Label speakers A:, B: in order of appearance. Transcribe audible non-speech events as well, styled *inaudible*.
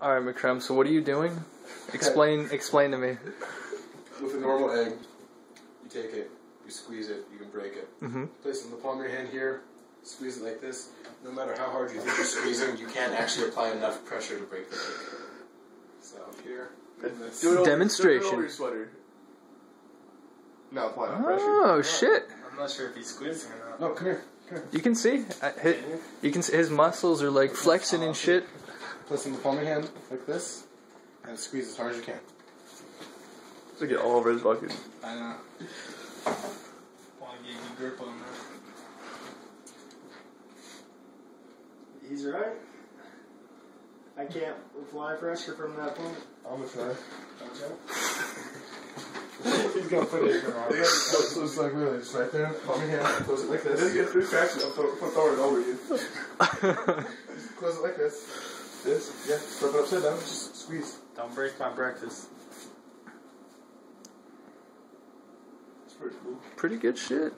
A: All right, McCrumb. So what are you doing? Explain. *laughs* Explain to me.
B: With a normal egg, you take it, you squeeze it, you can break it.
A: Mm -hmm.
B: Place it in the palm of your hand here, squeeze it like this. No matter how hard you think you're squeezing, you can't actually apply enough pressure to break the egg. So here.
C: Do it over-
A: Demonstration.
C: do it over your sweater. No, apply no pressure.
A: Oh shit!
D: I'm not sure if he's squeezing or not.
B: No, come here. Come here.
A: You can see. uh, hi- You can see his muscles are like flexing and shit.
B: Place it in the palm of your hand like this, and squeeze as hard as you can.
C: To get all over his bucket.
D: I know. Want to get a good grip on that.
E: He's right. I can't apply pressure from that point.
B: I'm gonna try.
E: Okay.
B: He's gonna put it in your arm. So *laughs* so it's like really just right there, palm of your hand, close it like
C: Just
B: this.
C: get three cracks and throw, throw throw it over you. *laughs*
B: Close it like this. This, yeah. Flip it upside down. Just squeeze.
D: Don't break my breakfast.
C: It's pretty cool.
A: Pretty good shit.